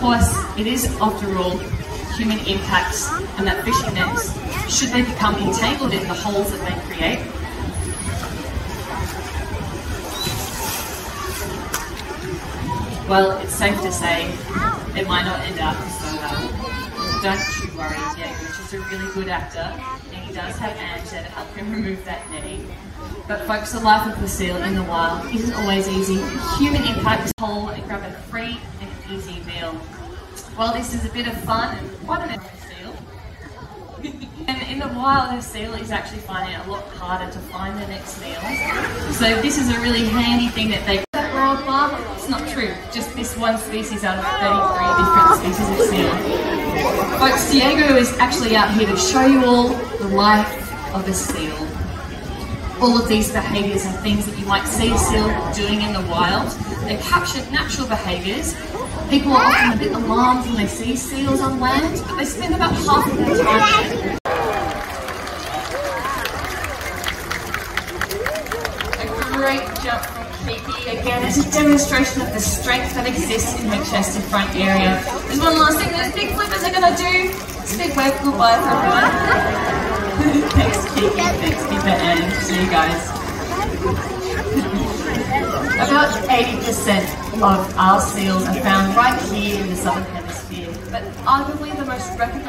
Of course, it is, after all, human impacts and that fishing nets, should they become entangled in the holes that they create, well, it's safe to say it might not end up so well. Um, don't you worry, Diego which is a really good actor, and he does have Anja to help him remove that netting. But folks, the life of the seal in the wild isn't always easy. Human impacts whole and grab a free and meal. Well, this is a bit of fun and quite an seal. and in the wild, a seal is actually finding it a lot harder to find the next meal. So this is a really handy thing that they that world bar. It's not true. Just this one species out of 33 different species of seal. Folks, Diego is actually out here to show you all the life of a seal. All of these behaviours and things that you might see a seal doing in the wild, they capture natural behaviours People are often a bit alarmed when they see seals on land, but they spend about half of their time. A great jump from Kiki. Again, it's a demonstration of the strength that exists in her chest and front area. There's one last thing those big flippers are going to do. It's a big wave goodbye for everyone. Thanks Kiki, thanks Pippa and see you guys. About 80% of our seals are found right here in the southern hemisphere, but arguably the most recognised